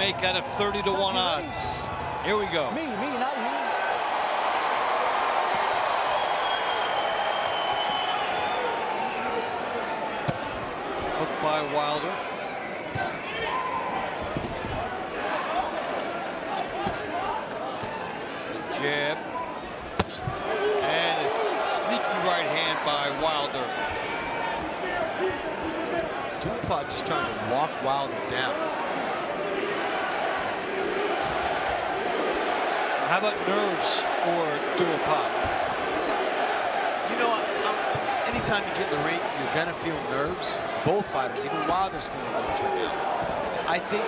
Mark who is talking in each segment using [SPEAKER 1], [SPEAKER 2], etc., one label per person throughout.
[SPEAKER 1] make out of 30 to 1 odds. Here we go.
[SPEAKER 2] Me, me, not you.
[SPEAKER 1] Hooked by Wilder. Jab. And a sneaky right hand by Wilder.
[SPEAKER 3] Just trying to walk Wilder down.
[SPEAKER 1] How about nerves for Duhaupas?
[SPEAKER 3] You know, I'm, anytime you get in the ring, you're gonna feel nerves. Both fighters, even Wilder's feeling nerves right now. I think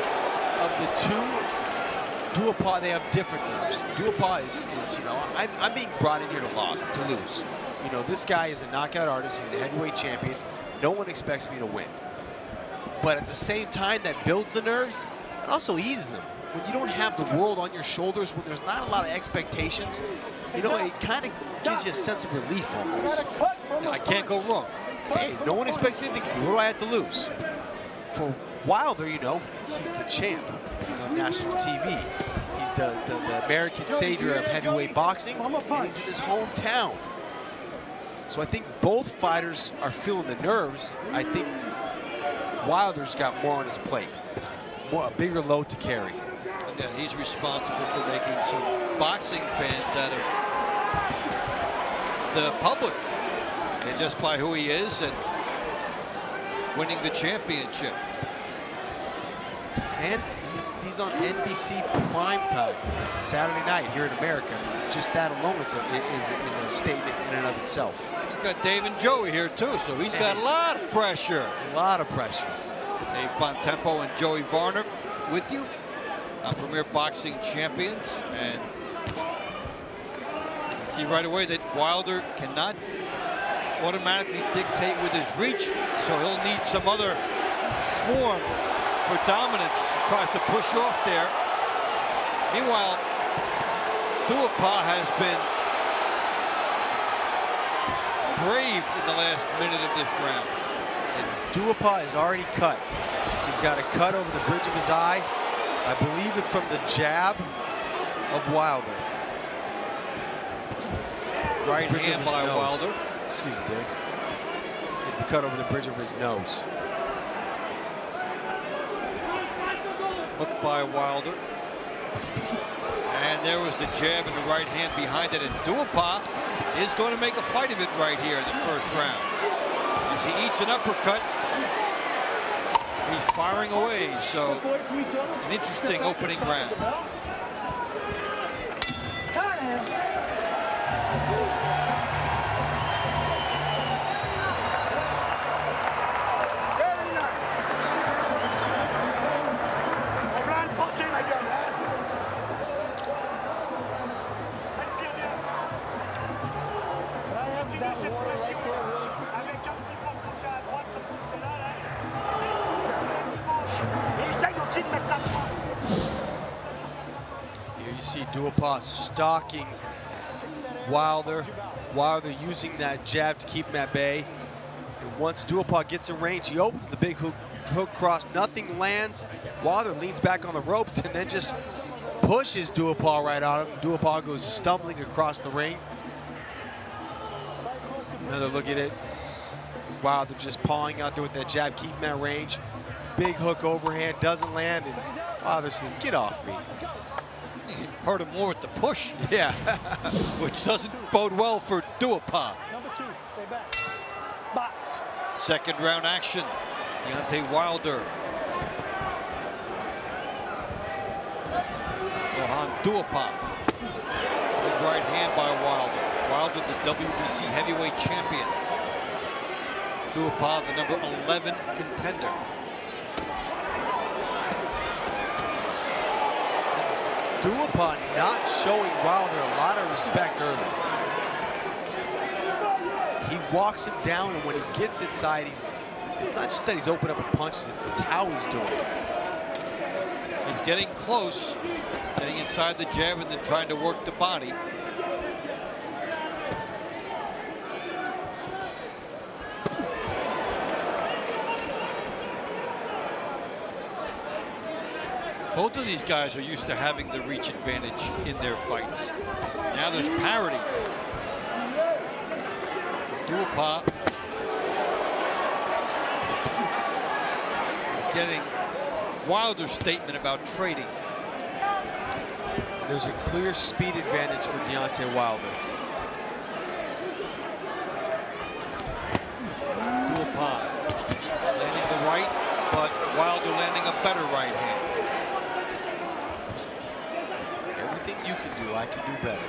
[SPEAKER 3] of the two, Duhaupas, they have different nerves. Duhaupas is, is you know, I'm, I'm being brought in here to log, to lose. You know, this guy is a knockout artist. He's a heavyweight champion. No one expects me to win. But at the same time, that builds the nerves, it also eases them. When you don't have the world on your shoulders, when there's not a lot of expectations, you know, it kind of gives you a sense of relief almost.
[SPEAKER 1] I can't go wrong.
[SPEAKER 3] Hey, no one expects anything from me. What do I have to lose? For Wilder, you know, he's the champ. He's on national TV. He's the, the, the American savior of heavyweight boxing, and he's in his hometown. So I think both fighters are feeling the nerves. I think Wilder's got more on his plate, more a bigger load to carry.
[SPEAKER 1] Yeah, he's responsible for making some boxing fans out of the public. And just by who he is and winning the championship.
[SPEAKER 3] And he's on NBC primetime Saturday night here in America. Just that alone is a, is, is a statement in and of itself.
[SPEAKER 1] He's got Dave and Joey here too, so he's got a lot of pressure.
[SPEAKER 3] A lot of pressure.
[SPEAKER 1] Dave Bontempo and Joey Varner with you on Premier Boxing Champions. And see right away that Wilder cannot automatically dictate with his reach, so he'll need some other form for dominance. Tries to push off there. Meanwhile, Duhaupas has been brave in the last minute of this round.
[SPEAKER 3] And Duhaupas is already cut. He's got a cut over the bridge of his eye. I believe it's from the jab of Wilder.
[SPEAKER 1] Right
[SPEAKER 3] Bridge
[SPEAKER 1] hand by
[SPEAKER 3] nose.
[SPEAKER 1] Wilder.
[SPEAKER 3] Excuse me, Dave. It's the cut over the bridge of his nose.
[SPEAKER 1] Hooked by Wilder. And there was the jab and the right hand behind it. And Duhaupas is going to make a fight of it right here in the first round. As he eats an uppercut, he's firing away. So an interesting opening round.
[SPEAKER 3] Duhaupas stalking Wilder. Wilder using that jab to keep him at bay. And once Duhaupas gets in range, he opens the big hook, hook cross. Nothing lands. Wilder leans back on the ropes and then just pushes Duhaupas right on him. Duhaupas goes stumbling across the ring. Another look at it. Wilder just pawing out there with that jab, keeping that range. Big hook overhand, doesn't land. And Wilder says, get off me.
[SPEAKER 1] Hurt him more with the push.
[SPEAKER 3] Yeah.
[SPEAKER 1] which doesn't bode well for Duhaupas.
[SPEAKER 2] Number two, way back. Box.
[SPEAKER 1] Second round action. Deontay Wilder. Johan Duhaupas. Good right hand by Wilder. Wilder, the WBC heavyweight champion. Duhaupas, the number 11 contender.
[SPEAKER 3] Duhaupas not showing Wilder a lot of respect early. He walks him down, and when he gets inside, he's it's not just that he's opening up with punches, it's, it's how he's doing it.
[SPEAKER 1] He's getting close, getting inside the jab and then trying to work the body. Both of these guys are used to having the reach advantage in their fights. Now there's parity. Duhaupas is getting Wilder's statement about trading.
[SPEAKER 3] There's a clear speed advantage for Deontay Wilder.
[SPEAKER 1] Duhaupas landing the right, but Wilder landing a better right hand.
[SPEAKER 3] Everything you can do, I can do better.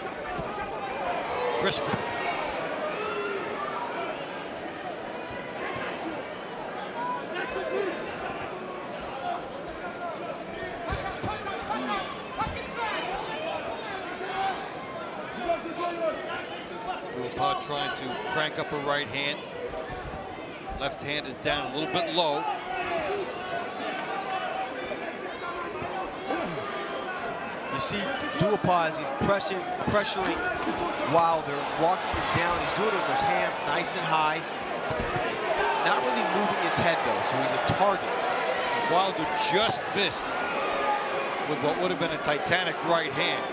[SPEAKER 1] Duhaupas trying to crank up her right hand. Left hand is down a little bit low.
[SPEAKER 3] You as he's pressing, pressuring Wilder, walking him down. He's doing it with those hands nice and high. Not really moving his head though, so he's a target.
[SPEAKER 1] Wilder just missed with what would have been a titanic right hand.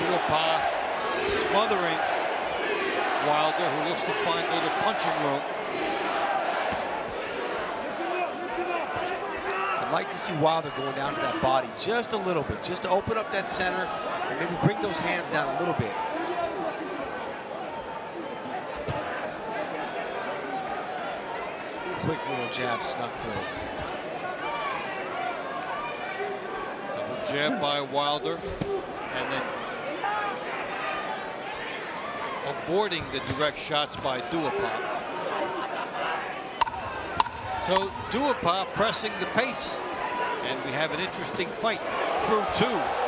[SPEAKER 1] Duhaupas smothering Wilder, who looks to find a little punching room.
[SPEAKER 3] Like to see Wilder going down to that body just a little bit, just to open up that center and maybe bring those hands down a little bit. Quick little jab snuck through.
[SPEAKER 1] Double jab by Wilder, and then avoiding the direct shots by Duhaupas. So Duhaupas pressing the pace, and we have an interesting fight through two.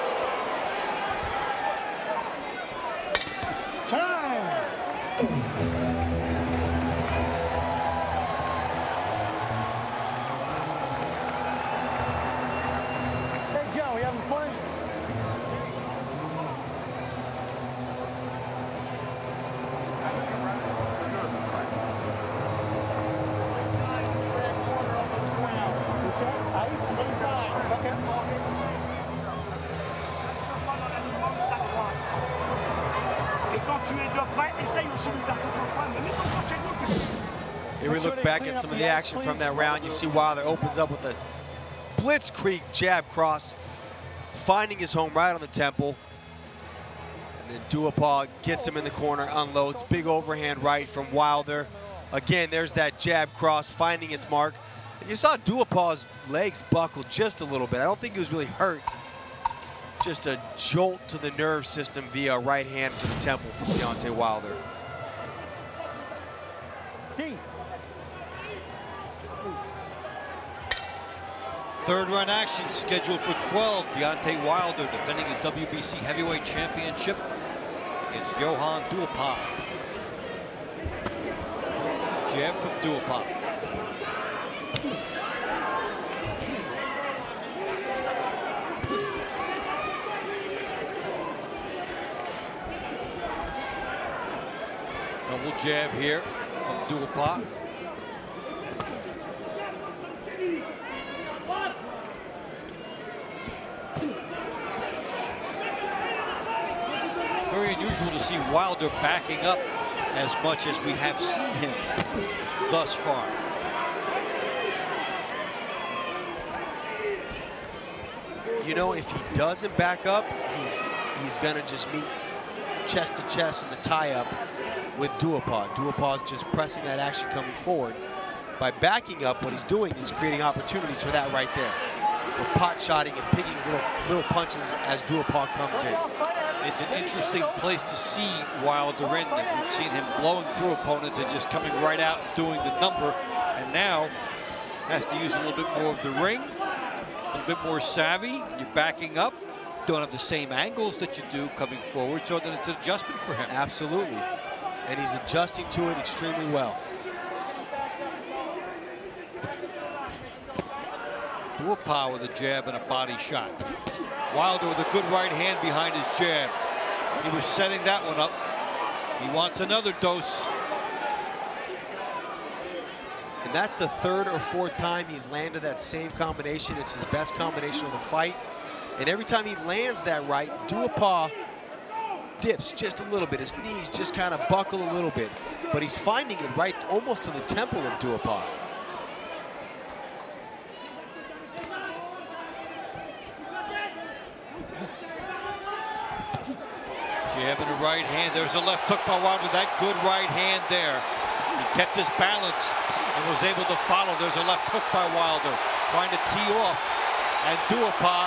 [SPEAKER 2] The ice,
[SPEAKER 3] action from that round. You see Wilder opens up with a blitzkrieg jab cross, finding his home right on the temple. And then Duhaupas gets him in the corner, unloads. Big overhand right from Wilder. Again, there's that jab cross finding its mark. And you saw Duhaupas's legs buckle just a little bit. I don't think he was really hurt. Just a jolt to the nerve system via right hand to the temple from Deontay Wilder.
[SPEAKER 2] D.
[SPEAKER 1] Third round action scheduled for 12. Deontay Wilder defending his WBC heavyweight championship against Johan Duhaupas. Jab from Duhaupas. Double jab here from Duhaupas. Very unusual to see Wilder backing up as much as we have seen him thus far.
[SPEAKER 3] You know, if he doesn't back up, he's he's gonna just meet chest to chest in the tie-up with Duhaupas. Duhaupas's just pressing that action coming forward. By backing up, what he's doing is creating opportunities for that right there. For pot shotting and picking little little punches as Duhaupas comes in.
[SPEAKER 1] It's an interesting place to see Wilder in. We've seen him blowing through opponents and just coming right out and doing the number. And now has to use a little bit more of the ring, a little bit more savvy. You're backing up. Don't have the same angles that you do coming forward, so then it's an adjustment for him.
[SPEAKER 3] Absolutely. And he's adjusting to it extremely well.
[SPEAKER 1] With a jab and a body shot. Wilder with a good right hand behind his jab. He was setting that one up. He wants another dose.
[SPEAKER 3] And That's the third or fourth time he's landed that same combination. It's his best combination of the fight. And every time he lands that right, Duhaupas dips just a little bit. His knees just kind of buckle a little bit. But he's finding it right almost to the temple of Duhaupas.
[SPEAKER 1] Jab in the right hand. There's a left hook by Wilder. That good right hand there. He kept his balance and was able to follow. There's a left hook by Wilder. Trying to tee off. And Duhaupas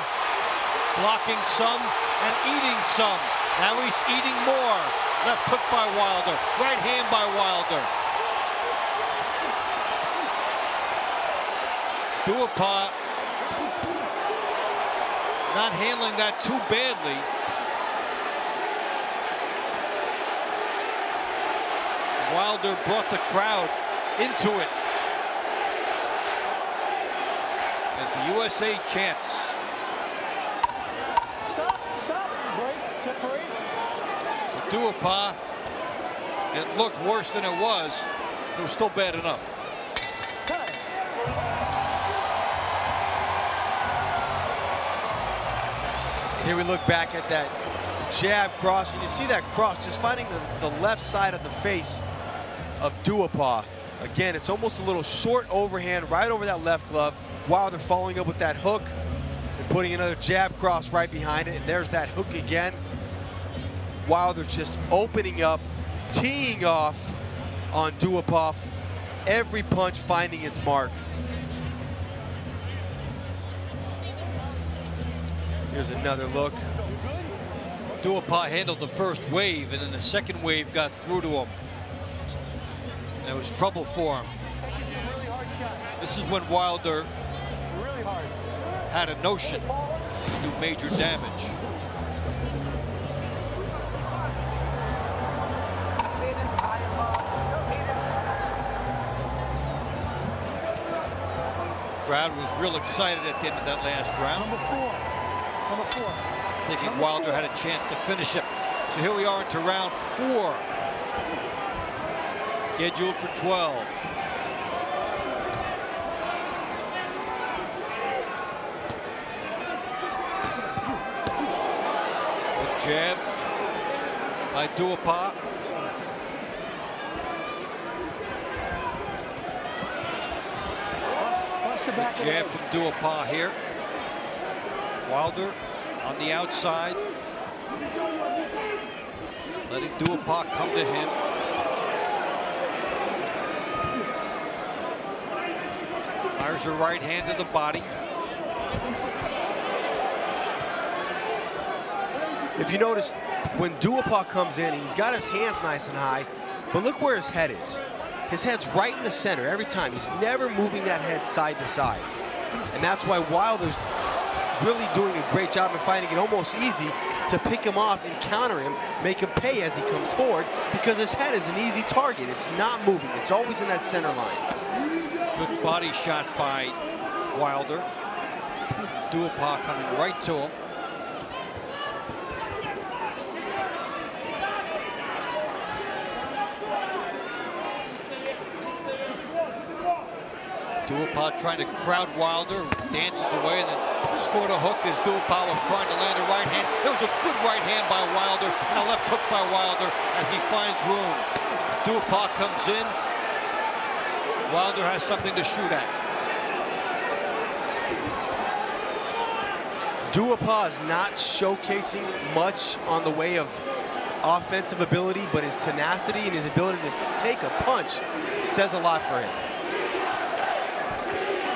[SPEAKER 1] blocking some and eating some. Now he's eating more. Left hook by Wilder. Right hand by Wilder. Duhaupas not handling that too badly. Wilder brought the crowd into it. As the USA chants.
[SPEAKER 2] Stop, stop, break, separate.
[SPEAKER 1] Duhaupas, it looked worse than it was. It was still bad enough.
[SPEAKER 3] Here we look back at that jab cross, and you see that cross just finding the, the left side of the face of Duhaupas. Again, it's almost a little short overhand right over that left glove. Wilder following up with that hook and putting another jab cross right behind it. And there's that hook again. Wilder just opening up, teeing off on Duhaupas. Every punch finding its mark. Here's another look.
[SPEAKER 1] Duhaupas handled the first wave, and then the second wave got through to him. And it was trouble for him.
[SPEAKER 2] Just taking some really hard shots.
[SPEAKER 1] This is when Wilder
[SPEAKER 2] Really
[SPEAKER 1] had a notion to do major damage. Crowd was real excited at the end of that last round,
[SPEAKER 2] Number four. Number four.
[SPEAKER 1] thinking Wilder had a chance to finish it. So here we are into round four, scheduled for 12. Good jab by
[SPEAKER 2] the
[SPEAKER 1] Jab from Duhaupas here. Wilder on the outside. Letting Duhaupas come to him. Fires a right hand to the body.
[SPEAKER 3] If you notice, when Duhaupas comes in, he's got his hands nice and high, but look where his head is. His head's right in the center every time. He's never moving that head side to side. And that's why Wilder's really doing a great job and finding it almost easy to pick him off and counter him, make him pay as he comes forward, because his head is an easy target. It's not moving. It's always in that center line.
[SPEAKER 1] Good body shot by Wilder. Duhaupas coming right to him. Duhaupas trying to crowd Wilder, dances away, and then scored a hook as Duhaupas was trying to land a right hand. There was a good right hand by Wilder and a left hook by Wilder as he finds room. Duhaupas comes in. Wilder has something to shoot at.
[SPEAKER 3] Duhaupas is not showcasing much on the way of offensive ability, but his tenacity and his ability to take a punch says a lot for him.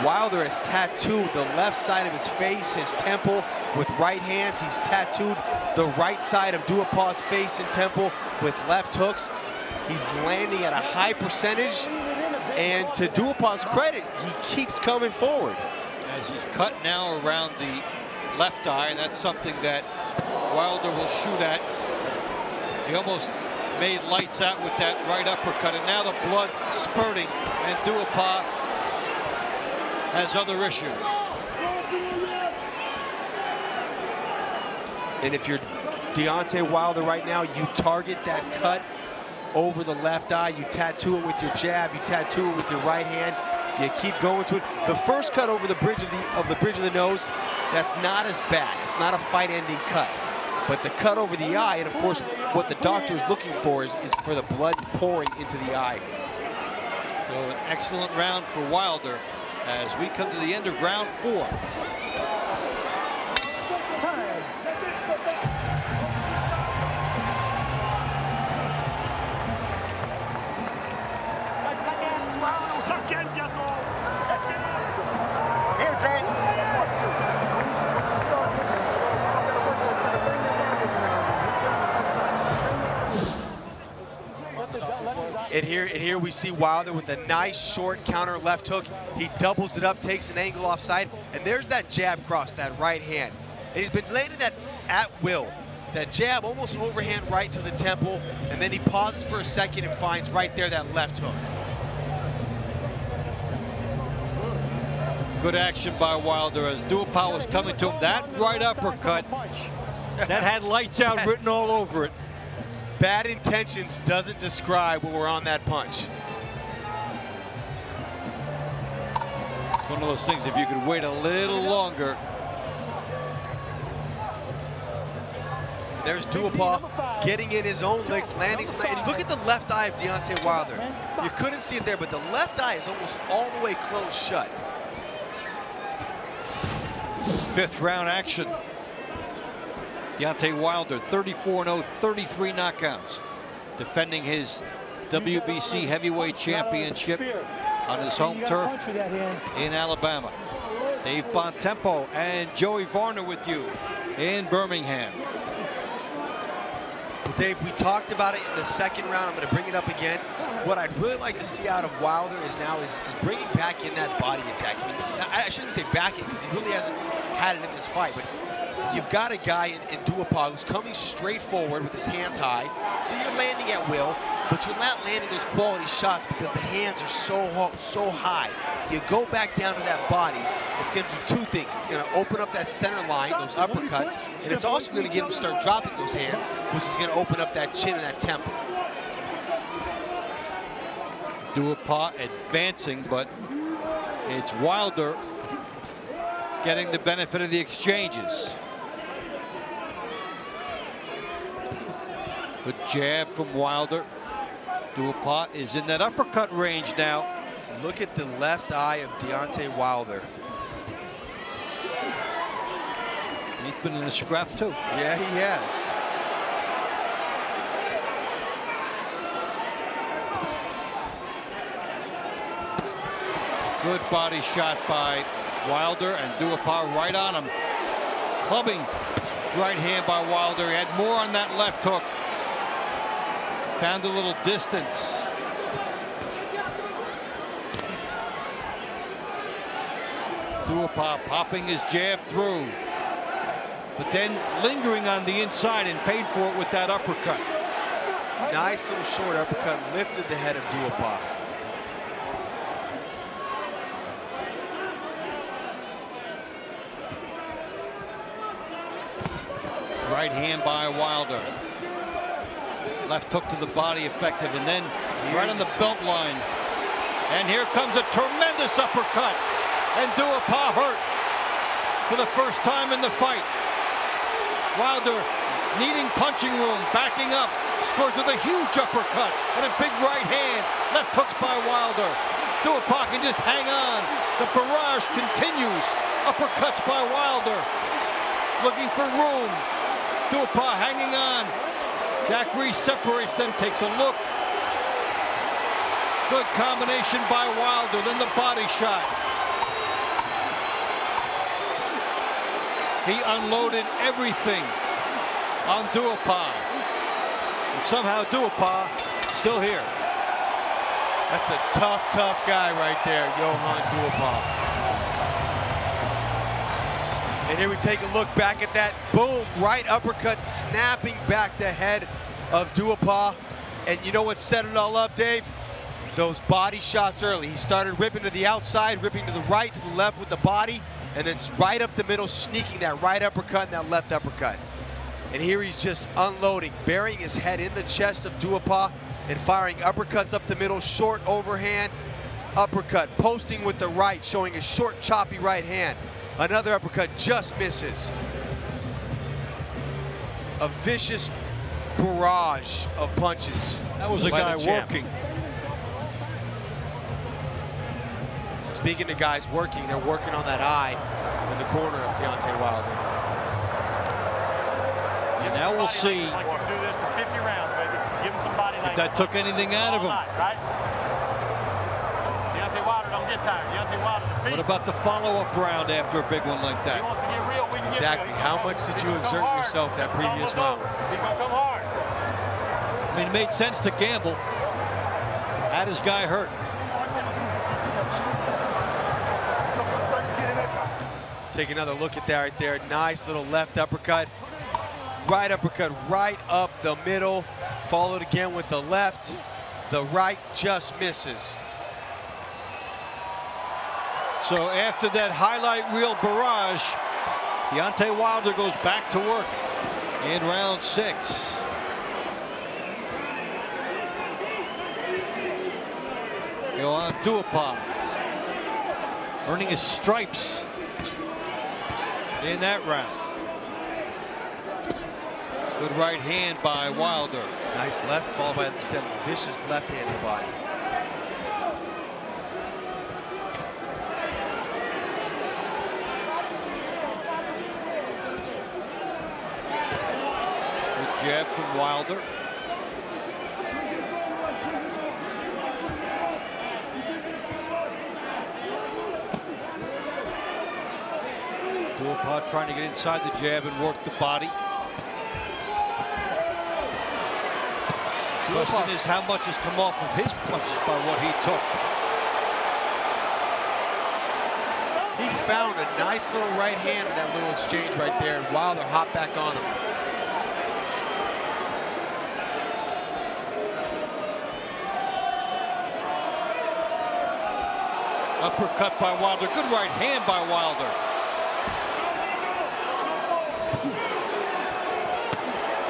[SPEAKER 3] Wilder has tattooed the left side of his face, his temple, with right hands. He's tattooed the right side of Duhaupas' face and temple with left hooks. He's landing at a high percentage, and to Duhaupas' credit, he keeps coming forward.
[SPEAKER 1] As he's cut now around the left eye, and that's something that Wilder will shoot at. He almost made lights out with that right uppercut, and now the blood spurting, and Duhaupas has other issues.
[SPEAKER 3] And if you're Deontay Wilder right now, you target that cut over the left eye, you tattoo it with your jab, you tattoo it with your right hand. You keep going to it. The first cut over the bridge of the of the bridge of the nose, that's not as bad. It's not a fight-ending cut. But the cut over the eye, and of course, what the doctor is looking for is, is for the blood pouring into the eye.
[SPEAKER 1] So an excellent round for Wilder as we come to the end of round four.
[SPEAKER 3] And here, and here we see Wilder with a nice short counter left hook. He doubles it up, takes an angle offside, and there's that jab cross, that right hand. And he's been landing that at will. That jab almost overhand right to the temple, and then he pauses for a second and finds right there that left hook.
[SPEAKER 1] Good action by Wilder as Duhaupas was coming to him. That right uppercut, that had lights out written all over it.
[SPEAKER 3] Bad intentions doesn't describe when we're on that punch.
[SPEAKER 1] It's one of those things, if you could wait a little longer,
[SPEAKER 3] There's Duhaupas getting in his own licks, landing some. And look at the left eye of Deontay Wilder. You couldn't see it there, but the left eye is almost all the way closed shut.
[SPEAKER 1] fifth round action. Deontay Wilder, 34-0, 33 knockouts, defending his WBC heavyweight championship on his home turf in Alabama. Dave Bontempo and Joey Varner with you in Birmingham.
[SPEAKER 3] Well, Dave, we talked about it in the second round. I'm going to bring it up again. What I'd really like to see out of Wilder is now is, is bringing back in that body attack. I mean, I shouldn't say back in because he really hasn't had it in this fight, but you've got a guy in, in Duhaupas who's coming straight forward with his hands high. So you're landing at will, but you're not landing those quality shots because the hands are so so high. You go back down to that body, it's going to do two things. It's going to open up that center line, those uppercuts, and it's also going to get him to start dropping those hands, which is going to open up that chin and that temple.
[SPEAKER 1] Duhaupas advancing, but it's Wilder getting the benefit of the exchanges. Good jab from Wilder. Duhaupas is in that uppercut range now.
[SPEAKER 3] Look at the left eye of Deontay Wilder.
[SPEAKER 1] He's been in a scrap too.
[SPEAKER 3] Yeah, he has.
[SPEAKER 1] Good body shot by Wilder and Duhaupas right on him. Clubbing right hand by Wilder. He had more on that left hook. Found a little distance. Duhaupas popping his jab through. But then lingering on the inside and paid for it with that uppercut.
[SPEAKER 3] Nice little short uppercut, lifted the head of Duhaupas.
[SPEAKER 1] Right hand by Wilder. Left hook to the body effective and then right on the belt line. And here comes a tremendous uppercut. And Duhaupas hurt for the first time in the fight. Wilder needing punching room, backing up, scores with a huge uppercut and a big right hand. Left hooks by Wilder. Duhaupas can just hang on. The barrage continues. Uppercuts by Wilder. Looking for room. Duhaupas hanging on. Jack Reiss separates them, takes a look. Good combination by Wilder, then the body shot. He unloaded everything on Duhaupas. And somehow Duhaupas still here.
[SPEAKER 3] That's a tough, tough guy right there, Johan Duhaupas. And here we take a look back at that. Boom, right uppercut, snapping back the head of Duhaupas. And you know what set it all up, Dave? Those body shots early. He started ripping to the outside, ripping to the right, to the left with the body, and then right up the middle, sneaking that right uppercut and that left uppercut. And here he's just unloading, burying his head in the chest of Duhaupas and firing uppercuts up the middle, short overhand. uppercut, posting with the right, showing a short, choppy right hand. Another uppercut just misses. A vicious barrage of punches.
[SPEAKER 1] That was a guy
[SPEAKER 3] the
[SPEAKER 1] working.
[SPEAKER 3] Speaking to guys working, they're working on that eye in the corner of Deontay Wilder.
[SPEAKER 1] And now we'll see
[SPEAKER 4] Like you can do this for 50 rounds, baby. Give him some body
[SPEAKER 1] if that took anything out of him.
[SPEAKER 4] night, right? Deontay Wilder don't get tired. Deontay Wilder's a beast.
[SPEAKER 1] What about the follow-up round after a big one like that?
[SPEAKER 4] wants to get real,
[SPEAKER 3] Exactly.
[SPEAKER 4] get real. He's
[SPEAKER 3] How much did you exert
[SPEAKER 4] hard.
[SPEAKER 3] yourself that previous round?
[SPEAKER 4] do. He's gonna come hard.
[SPEAKER 1] I mean, it made sense to gamble. Had his guy hurt.
[SPEAKER 3] Take another look at that right there. Nice little left uppercut. Right uppercut right up the middle. Followed again with the left. The right just misses.
[SPEAKER 1] So after that highlight reel barrage, Deontay Wilder goes back to work in round six. Johan Duhaupas earning his stripes in that round. Good right hand by Wilder.
[SPEAKER 3] Nice left, followed by some vicious left hand in the body.
[SPEAKER 1] Good jab from Wilder. Duhaupas trying to get inside the jab and work the body. Question is how much has come off of his punches by what he took.
[SPEAKER 3] He found a nice little right hand in that little exchange right there, and Wilder hopped back on him.
[SPEAKER 1] Uppercut by Wilder. Good right hand by Wilder.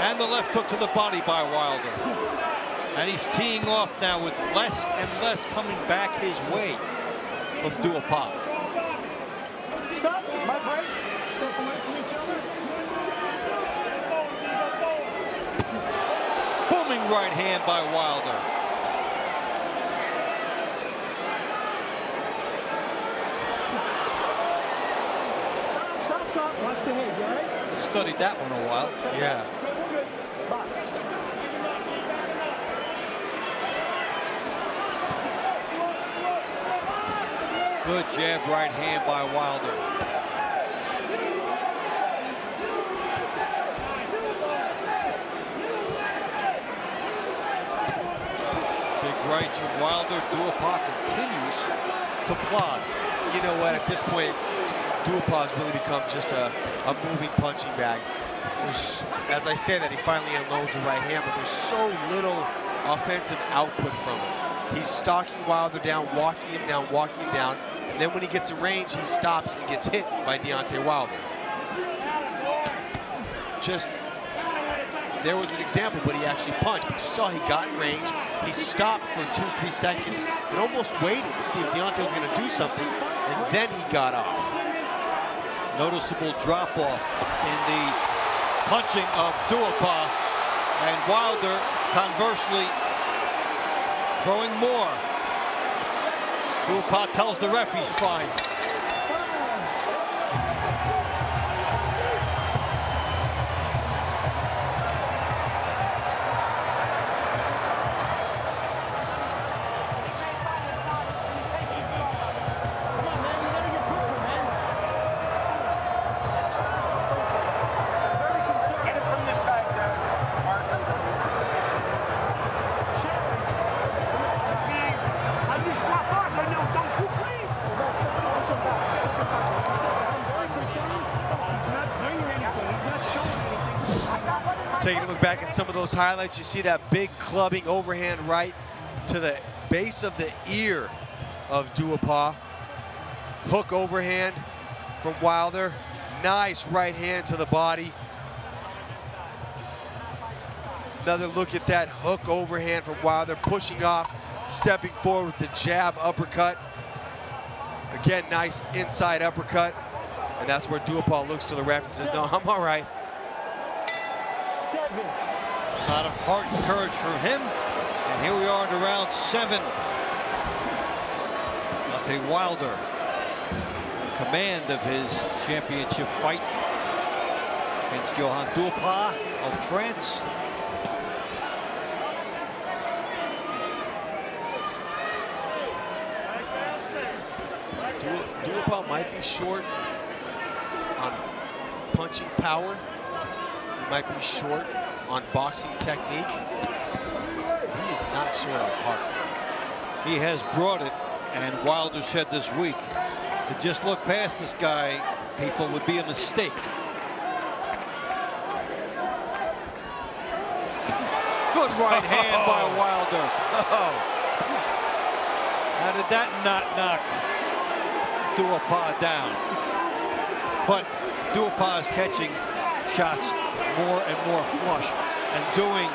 [SPEAKER 1] And the left hook to the body by Wilder. And he's teeing off now with less and less coming back his way from Duhaupas.
[SPEAKER 2] Stop. My right. Step away from each other.
[SPEAKER 1] Booming right hand by Wilder.
[SPEAKER 2] Stop, stop, stop. Watch the head, you all right?
[SPEAKER 1] Studied that one a while.
[SPEAKER 3] Yeah.
[SPEAKER 2] Good, we're good. Box.
[SPEAKER 1] Good jab right hand by Wilder. Big rights from Wilder. Duhaupas continues to plod.
[SPEAKER 3] You know what? At this point, has really become just a, a moving punching bag. There's, as I say that, he finally unloads the right hand, but there's so little offensive output from him. He's stalking Wilder down, walking him down, walking him down, and then when he gets in range, he stops and gets hit by Deontay Wilder. Just, there was an example, but he actually punched. But you saw he got in range, he stopped for two, three seconds, and almost waited to see if Deontay was going to do something, and then he got off.
[SPEAKER 1] Noticeable drop off in the punching of Duhaupas. And Wilder, conversely, throwing more. Duhaupas tells the ref he's fine.
[SPEAKER 3] Back at some of those highlights, you see that big clubbing overhand right to the base of the ear of Duhaupas. Hook overhand from Wilder. Nice right hand to the body. Another look at that hook overhand from Wilder, pushing off stepping forward with the jab uppercut. Again, nice inside uppercut. And that's where Duhaupas looks to the ref and says, no, I'm all right.
[SPEAKER 2] Seven.
[SPEAKER 1] A lot of heart and courage from him. And here we are into round seven. Deontay Wilder command of his championship fight against Johann Duhaupas of France.
[SPEAKER 3] Duhaupas might be short on punching power. He might be short on boxing technique. He is not short on heart.
[SPEAKER 1] He has brought it, and Wilder said this week, to just look past this guy, people, would be a mistake. Good right hand by Wilder. Oh. How did that not knock Duhaupas down? But Duhaupas is catching shots more and more flush and doing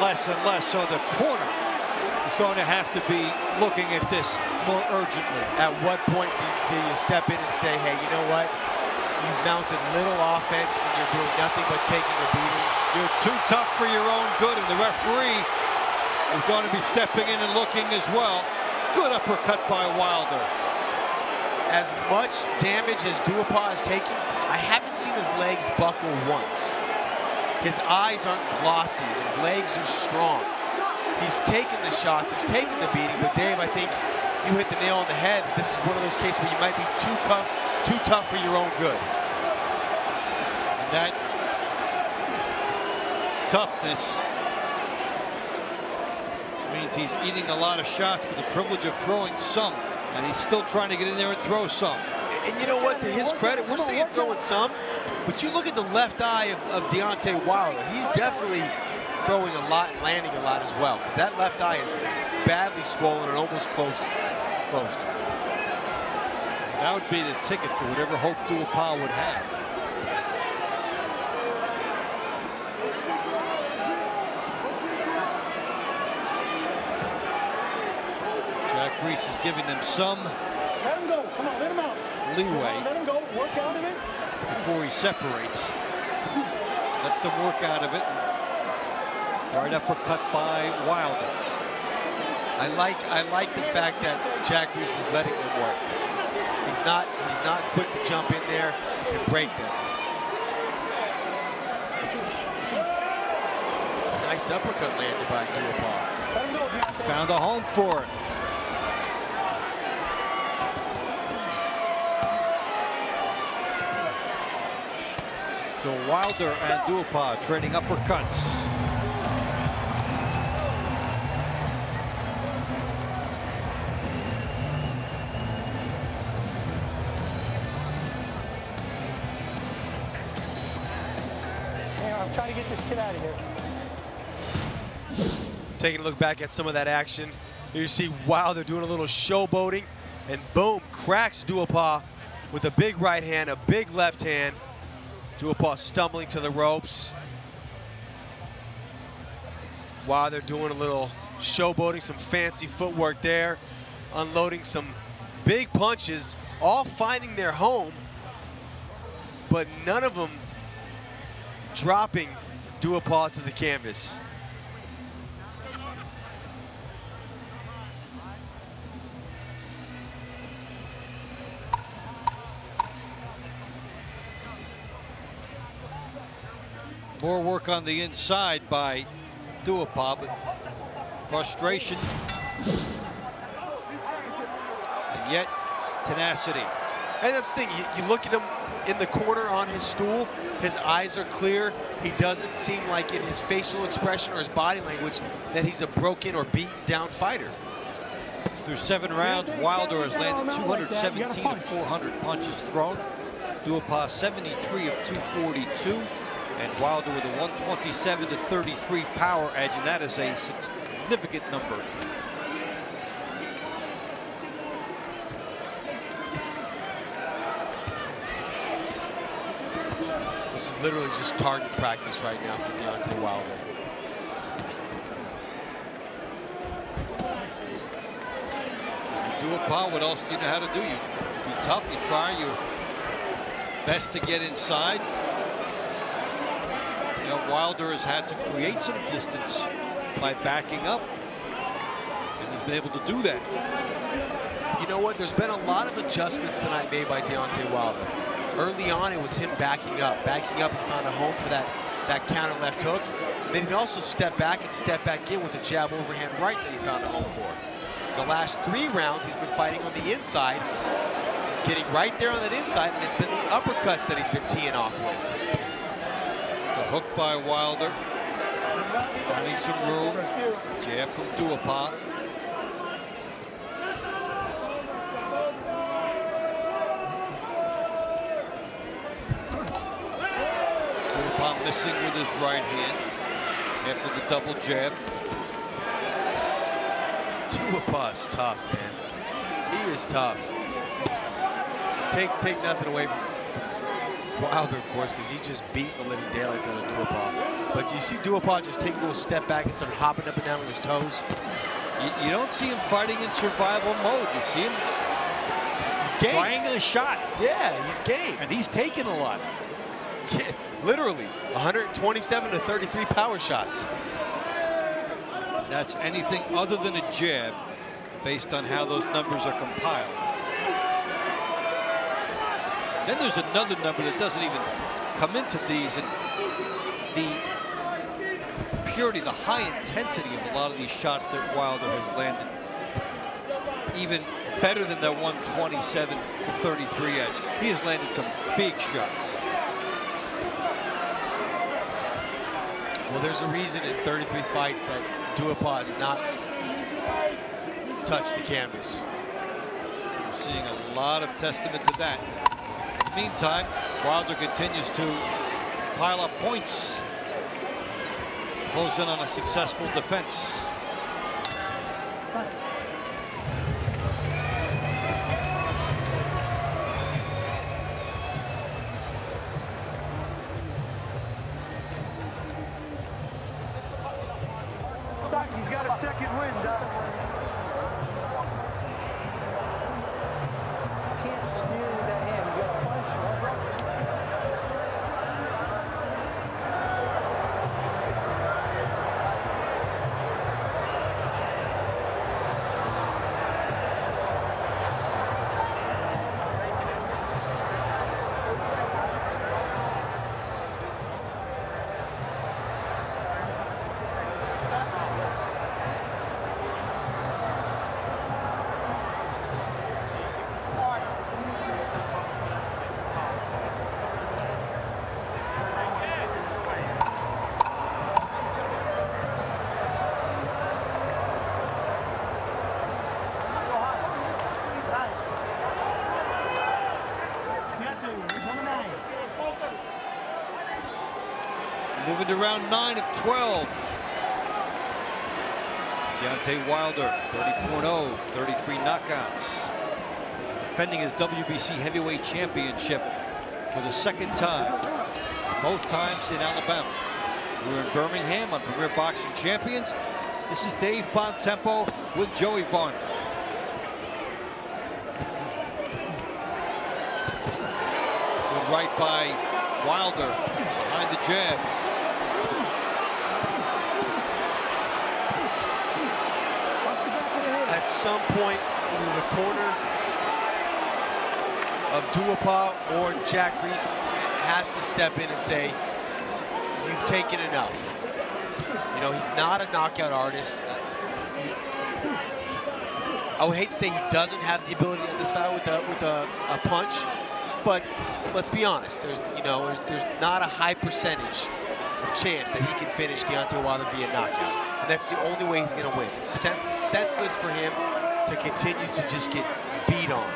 [SPEAKER 1] less and less. So the corner is going to have to be looking at this more urgently.
[SPEAKER 3] At what point do you, do you step in and say, hey, you know what? You've mounted little offense and you're doing nothing but taking a beating.
[SPEAKER 1] You're too tough for your own good, and the referee is going to be stepping in and looking as well. Good uppercut by Wilder.
[SPEAKER 3] As much damage as Duhaupas is taking, I haven't seen his legs buckle once. His eyes aren't glossy. His legs are strong. He's taken the shots. He's taken the beating. But Dave, I think you hit the nail on the head. This is one of those cases where you might be too tough, too tough for your own good.
[SPEAKER 1] And that toughness means he's eating a lot of shots for the privilege of throwing some. And he's still trying to get in there and throw some.
[SPEAKER 3] And you know what? To his credit, we're saying throwing some, but you look at the left eye of, of Deontay Wilder. He's definitely throwing a lot and landing a lot as well, because that left eye is, is badly swollen and almost closed. closed.
[SPEAKER 1] That would be the ticket for whatever hope Duhaupas would have. Jack Reiss is giving them some
[SPEAKER 2] Let him go. Come on, let him out. Come
[SPEAKER 1] leeway
[SPEAKER 2] on, let him go. Work out of it.
[SPEAKER 1] Before he separates. Lets the work out of it. Right uppercut by Wilder.
[SPEAKER 3] I like I like the fact that Jack Reiss is letting them work. He's not he's not quick to jump in there and break them. Nice uppercut landed by
[SPEAKER 2] Deontay.
[SPEAKER 1] Found a home for it. So Wilder and Duhaupas trading uppercuts.
[SPEAKER 2] Hang I'm trying to get this kid out of here.
[SPEAKER 3] Taking a look back at some of that action. You see Wilder doing a little showboating, and boom, cracks Duhaupas with a big right hand, a big left hand. Duhaupas stumbling to the ropes. while they're doing a little showboating, some fancy footwork there, unloading some big punches, all finding their home, but none of them dropping Duhaupas to the canvas.
[SPEAKER 1] More work on the inside by but frustration. And yet, tenacity.
[SPEAKER 3] And that's the thing, you, you look at him in the corner on his stool, his eyes are clear. He doesn't seem like in his facial expression or his body language that he's a broken or beaten down fighter.
[SPEAKER 1] Through seven rounds, Wilder has landed 217 of 400 punches thrown. Duhaupas 73 of 242. And Wilder with a 127 to 33 power edge, and that is a significant number.
[SPEAKER 3] This is literally just target practice right now for Deontay Wilder.
[SPEAKER 1] You do a Duhaupas, what else do you know how to do? You be tough, you try your best to get inside. Know, Wilder has had to create some distance by backing up. And he's been able to do that.
[SPEAKER 3] You know what? There's been a lot of adjustments tonight made by Deontay Wilder. Early on, it was him backing up. Backing up, he found a home for that, that counter left hook. Then he'd also step back and step back in with a jab overhand right that he found a home for. The last three rounds, he's been fighting on the inside, getting right there on that inside, and it's been the uppercuts that he's been teeing off with.
[SPEAKER 1] Hook by Wilder. Finding some room. Jab from Duhaupas. Duhaupas missing with his right hand after the double jab.
[SPEAKER 3] Duhaupas's tough, man. He is tough. Take take nothing away from, from Wilder, of course, because he's just beating the living daylights out of Duhaupas. But do you see Duhaupas just take a little step back and start hopping up and down on his toes?
[SPEAKER 1] You, you don't see him fighting in survival mode. You see him
[SPEAKER 3] He's game.
[SPEAKER 1] trying a shot,
[SPEAKER 3] Yeah, he's game.
[SPEAKER 1] and he's taking a lot.
[SPEAKER 3] Yeah, literally, 127 to 33 power shots.
[SPEAKER 1] That's anything other than a jab based on how those numbers are compiled. Then there's another number that doesn't even come into these and the purity, the high intensity of a lot of these shots that Wilder has landed. Even better than that 127 to 33 edge. He has landed some big shots.
[SPEAKER 3] Well, there's a reason in 33 fights that Duhaupas has not touched the canvas.
[SPEAKER 1] We're seeing a lot of testament to that. Meantime, Wilder continues to pile up points. Close in on a successful defense.
[SPEAKER 2] He's got a second win, Doc.
[SPEAKER 1] Moving to round nine of 12. Deontay Wilder, 34-0, 33 knockouts. Defending his WBC heavyweight championship for the second time. Both times in Alabama. We're in Birmingham on Premier Boxing Champions. This is Dave Bontempo with Joey Varner. Good right by Wilder behind the jab.
[SPEAKER 2] Watch the back of the head.
[SPEAKER 3] At some point, either the corner of Duhaupas or Jack Reiss has to step in and say, you've taken enough. You know, he's not a knockout artist. Uh, I would hate to say he doesn't have the ability in this fight with a with a, a punch, but let's be honest. There's you know there's, there's not a high percentage of chance that he can finish Deontay Wilder via knockout, and that's the only way he's going to win. It's sen senseless for him to continue to just get beat on.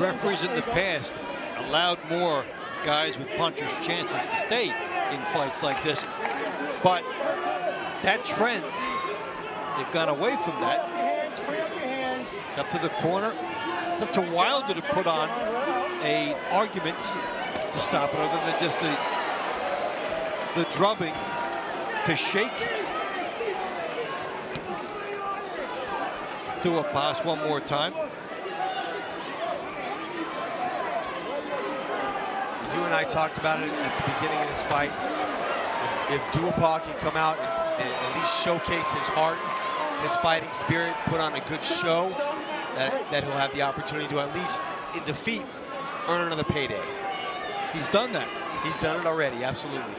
[SPEAKER 1] Referees in the past allowed more guys with punchers chances to stay in fights like this. But that trend, they've gone away from that.
[SPEAKER 2] up
[SPEAKER 1] to the corner. Up to Wilder to put on a argument to stop it other than just the, the drubbing to shake. Duhaupas one more time.
[SPEAKER 3] You and I talked about it at the beginning of this fight. If, if Duhaupas can come out and, and at least showcase his heart, his fighting spirit, put on a good show, that, that he'll have the opportunity to at least, in defeat, earn another payday.
[SPEAKER 1] He's done that.
[SPEAKER 3] He's done it already, absolutely.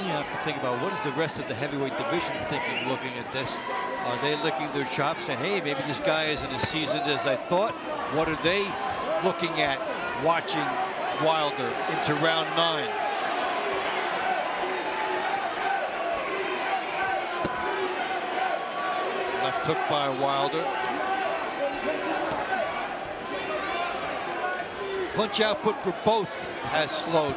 [SPEAKER 1] Then you have to think about what is the rest of the heavyweight division thinking looking at this. Are they licking their chops and hey, maybe this guy isn't as seasoned as I thought? What are they looking at watching Wilder into round nine? Left hook by Wilder. Punch output for both has slowed.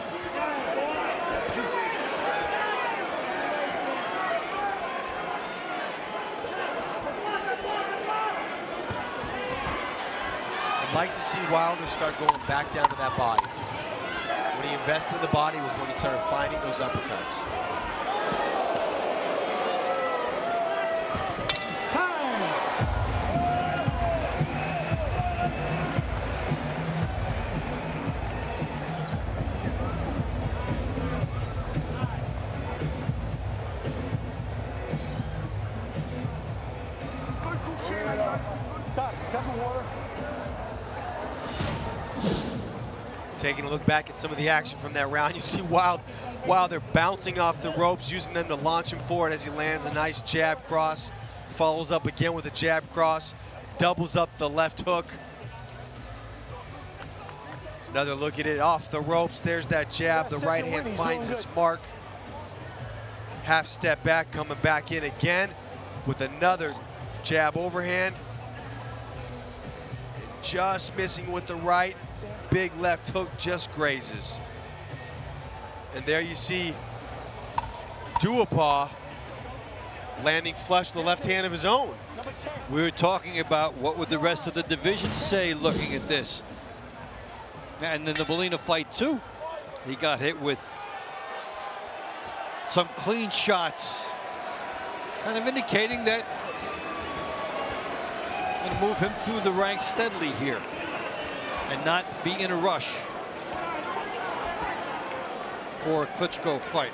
[SPEAKER 3] I'd like to see Wilder start going back down to that body. When he invested in the body was when he started finding those uppercuts. Look back at some of the action from that round, you see Wild, Wild, they're bouncing off the ropes, using them to launch him forward as he lands a nice jab cross. Follows up again with a jab cross, doubles up the left hook. Another look at it off the ropes. There's that jab. The right hand finds its mark. Half step back, coming back in again with another jab overhand. Just missing with the right. Big left hook just grazes. And there you see Duhaupas landing flush the left hand of his own.
[SPEAKER 1] We were talking about what would the rest of the division say looking at this. And in the Molina fight too, he got hit with some clean shots, kind of indicating that to move him through the ranks steadily here and not be in a rush for a Klitschko fight.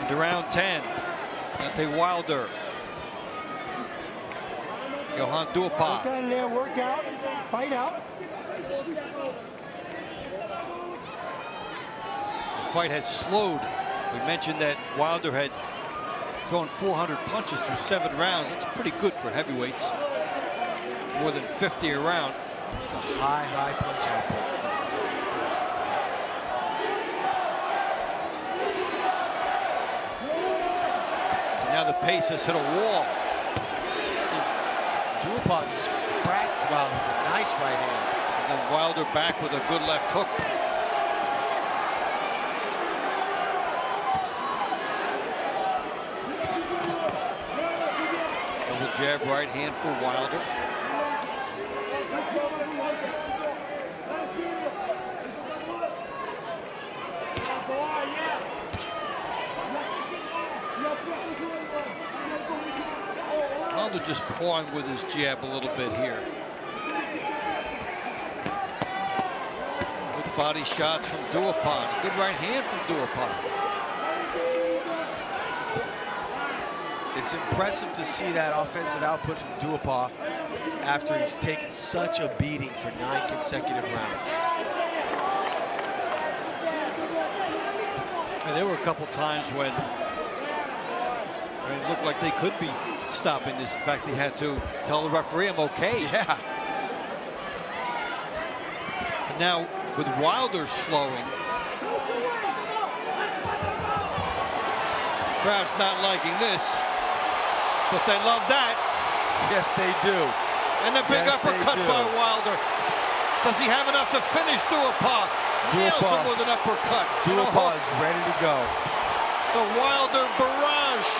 [SPEAKER 1] Into round 10, Deontay Wilder Johann
[SPEAKER 2] Work
[SPEAKER 1] Duhaupas.
[SPEAKER 2] out of there, work out, fight out.
[SPEAKER 1] The fight has slowed. We mentioned that Wilder had thrown 400 punches through seven rounds. That's pretty good for heavyweights. More than 50 a round.
[SPEAKER 3] It's a high, high punch output.
[SPEAKER 1] Now the pace has hit a wall.
[SPEAKER 3] Duhaupas cracked Wilder with a nice right hand.
[SPEAKER 1] And then Wilder back with a good left hook. Jab right hand for Wilder. Wilder just pawing with his jab a little bit here. Good body shots from Duhaupas. Good right hand from Duhaupas.
[SPEAKER 3] It's impressive to see that offensive output from Duhaupas after he's taken such a beating for nine consecutive rounds.
[SPEAKER 1] And there were a couple times when when it looked like they could be stopping this. In fact, he had to tell the referee, I'm okay.
[SPEAKER 3] Yeah.
[SPEAKER 1] And now with Wilder slowing, crowd's not liking this, but they love that.
[SPEAKER 3] Yes, they do.
[SPEAKER 1] And the big
[SPEAKER 3] Yes,
[SPEAKER 1] uppercut by Wilder. Does he have enough to finish Duhaupas? Nails him with an uppercut. and a
[SPEAKER 3] Duhaupas
[SPEAKER 1] hook.
[SPEAKER 3] is ready to go.
[SPEAKER 1] The Wilder barrage.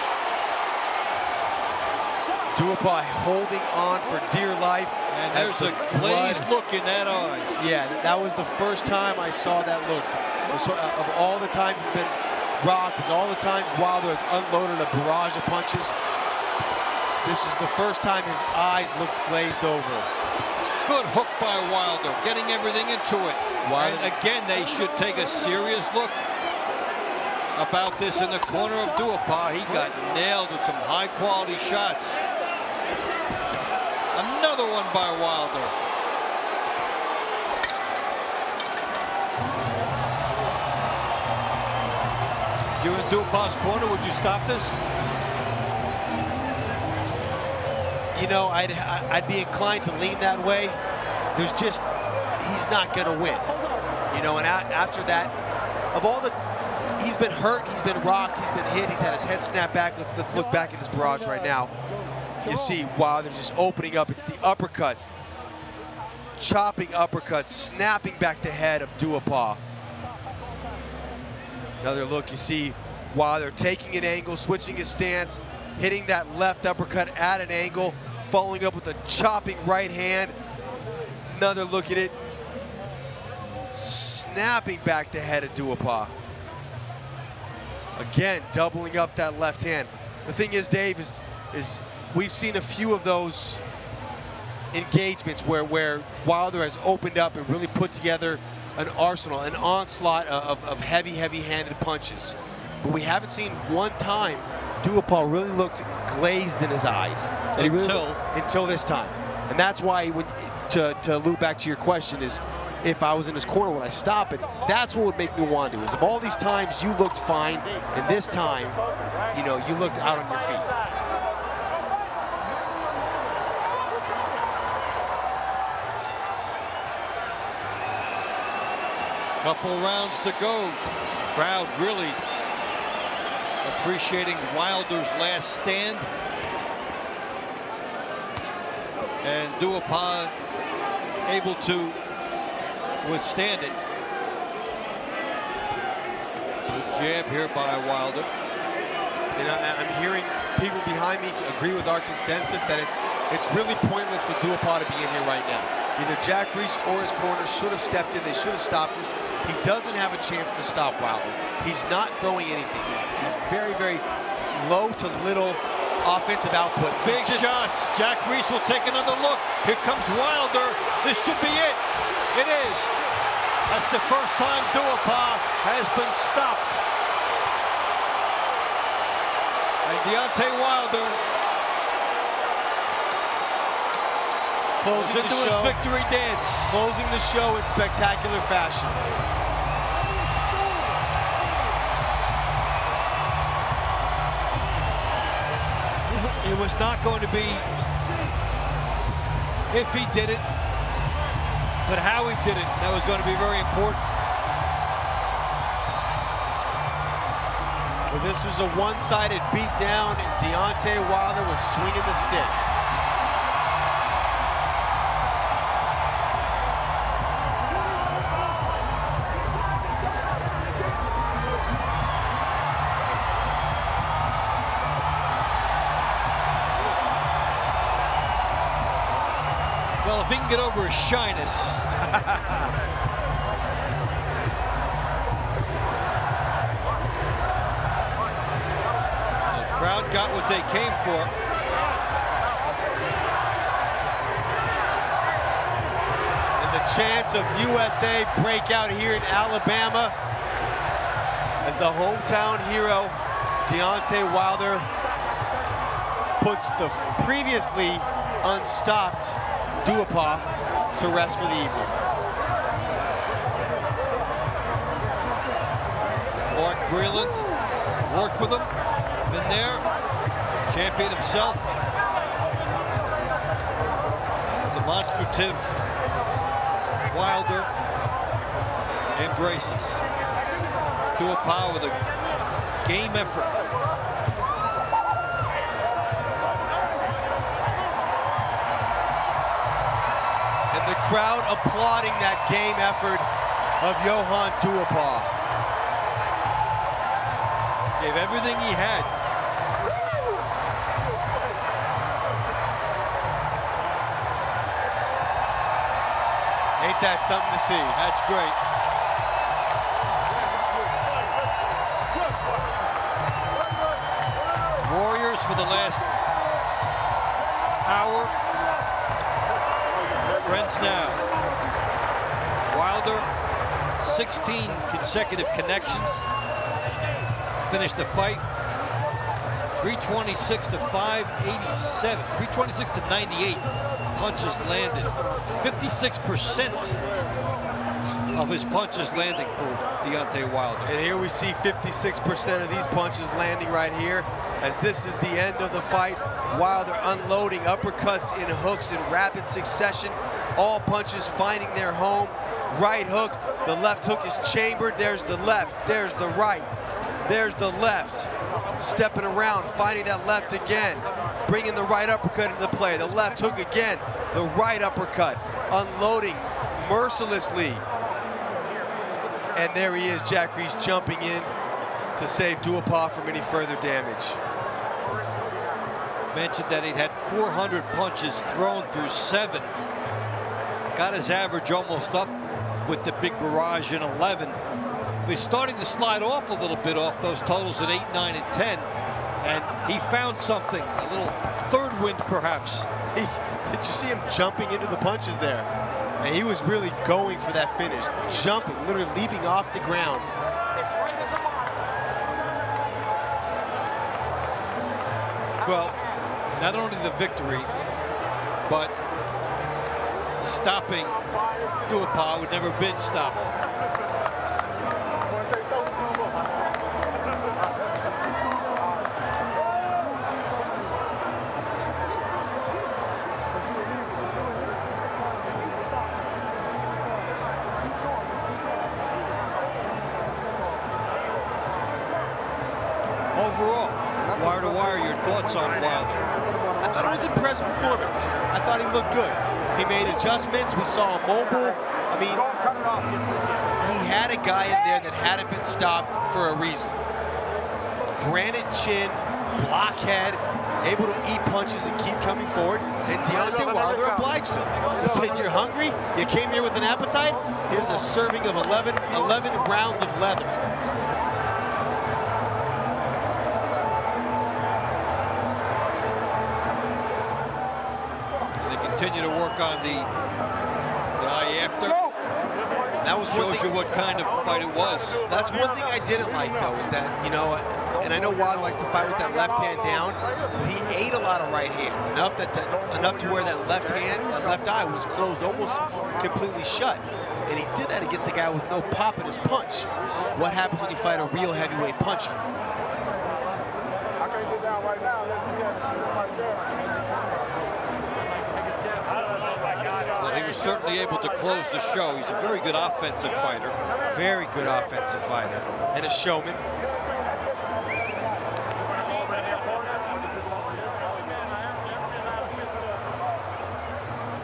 [SPEAKER 3] Duhaupas holding on for dear life.
[SPEAKER 1] And there's
[SPEAKER 3] the
[SPEAKER 1] a glazed
[SPEAKER 3] blood-
[SPEAKER 1] look in that eye.
[SPEAKER 3] Yeah, that was the first time I saw that look. So, uh, of all the times he's been rocked, all the times Wilder has unloaded a barrage of punches, This is the first time his eyes looked glazed over.
[SPEAKER 1] Good hook by Wilder, getting everything into it.
[SPEAKER 3] Wilder-
[SPEAKER 1] And again, they should take a serious look about this in the corner of Duhaupas. He got nailed with some high quality shots. Another one by Wilder. You're in Duhaupas's corner, would you stop this?
[SPEAKER 3] You know, I'd I'd be inclined to lean that way. There's just he's not gonna win. You know, and after that, of all the, he's been hurt, he's been rocked, he's been hit, he's had his head snapped back. Let's let's look back at this barrage right now. You see, wow, they're just opening up. It's the uppercuts, chopping uppercuts, snapping back the head of Duhaupas. Another look, you see, while they're taking an angle, switching his stance, hitting that left uppercut at an angle, following up with a chopping right hand. Another look at it, snapping back the head of Duhaupas. Again, doubling up that left hand. The thing is, Dave, is, is we've seen a few of those engagements where, where Wilder has opened up and really put together an arsenal, an onslaught of, of heavy, heavy-handed punches. But we haven't seen one time Duhaupas really looked glazed in his eyes. And he really
[SPEAKER 1] Until-
[SPEAKER 3] looked- until this time. And that's why, when, to, to loop back to your question, is if I was in his corner, would I stop it? That's what would make me want to, is of all these times you looked fine, and this time, you know, you looked out on your feet.
[SPEAKER 1] Couple rounds to go. Crowd really appreciating Wilder's last stand. And Duhaupas able to withstand it. Good jab here by Wilder.
[SPEAKER 3] And I, I'm hearing people behind me agree with our consensus that it's it's really pointless for Duhaupas to be in here right now. Either Jack Reiss or his corner should have stepped in. They should have stopped us. He doesn't have a chance to stop Wilder. He's not throwing anything. He's has very, very low to little offensive output.
[SPEAKER 1] Big
[SPEAKER 3] just-
[SPEAKER 1] shots. Jack Reiss will take another look. Here comes Wilder. This should be it. It is. That's the first time Duhaupas has been stopped. And Deontay Wilder
[SPEAKER 3] closing
[SPEAKER 1] is
[SPEAKER 3] the
[SPEAKER 1] into his
[SPEAKER 3] show.
[SPEAKER 1] victory dance.
[SPEAKER 3] Closing the show in spectacular fashion.
[SPEAKER 1] Was not going to be if he did it, but how he did it. That was going to be very important.
[SPEAKER 3] Well, this was a one-sided beatdown, and Deontay Wilder was swinging the stick.
[SPEAKER 1] If he can get over his shyness. the crowd got what they came for.
[SPEAKER 3] And the chance of USA breakout here in Alabama as the hometown hero, Deontay Wilder, puts the previously unstopped Duhaupas to rest for the evening.
[SPEAKER 1] Mark Breland worked with him, been there, champion himself. Demonstrative Wilder embraces. Duhaupas with a game effort.
[SPEAKER 3] Crowd applauding that game effort of Johann Duhaupas.
[SPEAKER 1] Gave everything he had.
[SPEAKER 3] Ain't that something to see?
[SPEAKER 1] That's great. Warriors for the last power. Friends now. Wilder, 16 consecutive connections. Finished the fight 326 to 587, 326 to 98 punches landed. 56% of his punches landing for Deontay Wilder.
[SPEAKER 3] And here we see 56% of these punches landing right here as this is the end of the fight. Wilder unloading uppercuts and hooks in rapid succession. All punches finding their home. Right hook, the left hook is chambered. There's the left, there's the right, there's the left. Stepping around, finding that left again. Bringing the right uppercut into play. The left hook again, the right uppercut. Unloading mercilessly and there he is, Jack Reiss jumping in to save Duhaupas from any further damage.
[SPEAKER 1] Mentioned that he'd had 400 punches thrown through seven. Got his average almost up with the big barrage in 11. He's starting to slide off a little bit off those totals at 8, 9, and 10. And he found something, a little third wind perhaps.
[SPEAKER 3] He, did you see him jumping into the punches there? And he was really going for that finish, jumping, literally leaping off the ground.
[SPEAKER 1] Well, not only the victory, but stopping Duhaupas would never been stopped. Overall, wire to wire, your thoughts on Wilder?
[SPEAKER 3] I thought it was an impressive performance. I thought he looked good. He made adjustments. We saw him mobile. I mean, he had a guy in there that hadn't been stopped for a reason. Granite chin, blockhead, able to eat punches and keep coming forward. And Deontay Wilder obliged him. He said, you're hungry? You came here with an appetite? Here's a serving of 11, 11 rounds of leather.
[SPEAKER 1] Work on the, the after.
[SPEAKER 3] That was
[SPEAKER 1] Shows
[SPEAKER 3] thing.
[SPEAKER 1] you what kind of fight it was.
[SPEAKER 3] That's one thing I didn't like, though, is that, you know, and I know Wilder likes to fight with that left hand down, but he ate a lot of right hands, enough that, that enough to where that left hand, that left eye was closed almost completely shut. And he did that against a guy with no pop in his punch. What happens when you fight a real heavyweight puncher?
[SPEAKER 5] I can't get down right now unless you get right there.
[SPEAKER 1] Well, he was certainly able to close the show. He's a very good offensive fighter.
[SPEAKER 3] Very good offensive fighter and a showman.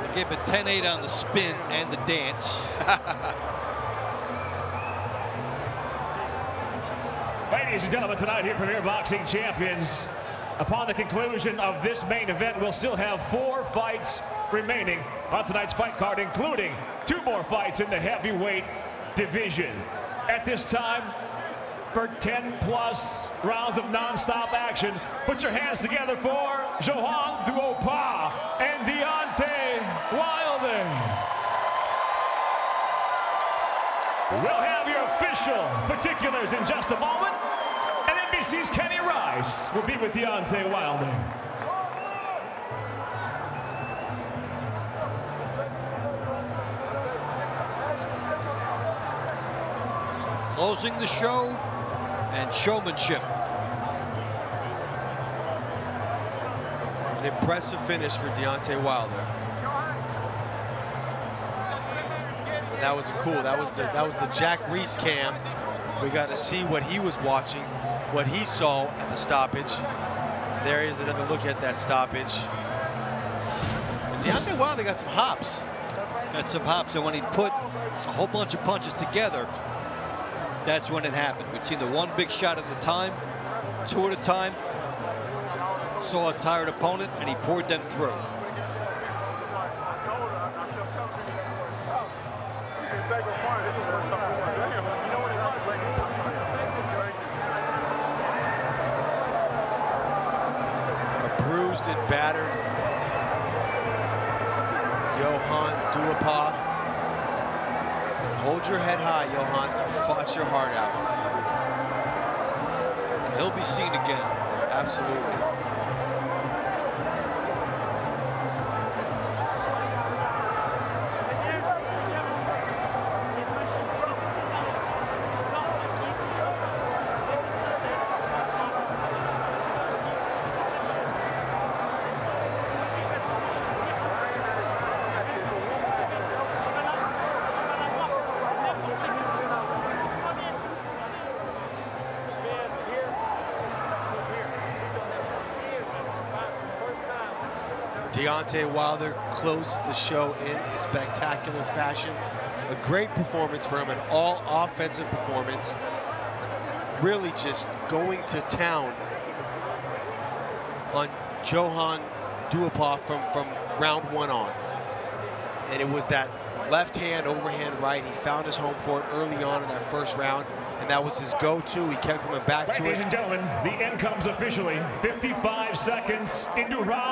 [SPEAKER 1] They gave him a 10-8 on the spin and the dance.
[SPEAKER 6] Ladies and gentlemen, tonight here, Premier Boxing Champions. Upon the conclusion of this main event, we'll still have four fights remaining on tonight's fight card, including two more fights in the heavyweight division. At this time, for 10 plus rounds of non-stop action, put your hands together for Johann Duhaupas and Deontay Wilder. We'll have your official particulars in just a moment. NBC's Kenny Rice will be with Deontay Wilder.
[SPEAKER 1] Closing the show and showmanship.
[SPEAKER 3] An impressive finish for Deontay Wilder. That was cool. That was the that was the Jack Reiss cam. We got to see what he was watching, what he saw at the stoppage. There is another look at that stoppage. And Deontay Wilder got some hops.
[SPEAKER 1] Got some hops, and when he put a whole bunch of punches together, that's when it happened. We'd seen the one big shot at a time, two at a time. Saw a tired opponent, and he poured them through.
[SPEAKER 3] battered. Johann Duhaupas. Hold your head high, Johann. You fought your heart out.
[SPEAKER 1] He'll be seen again,
[SPEAKER 3] absolutely. Deontay Wilder closed the show in a spectacular fashion. A great performance for him, an all offensive performance. Really just going to town on Johann Duhaupas from, from round one on. And it was that left hand, overhand right. He found his home for it early on in that first round, and that was his go-to. He kept coming back to
[SPEAKER 6] Ladies
[SPEAKER 3] it.
[SPEAKER 6] and gentlemen, the end comes officially. 55 seconds into round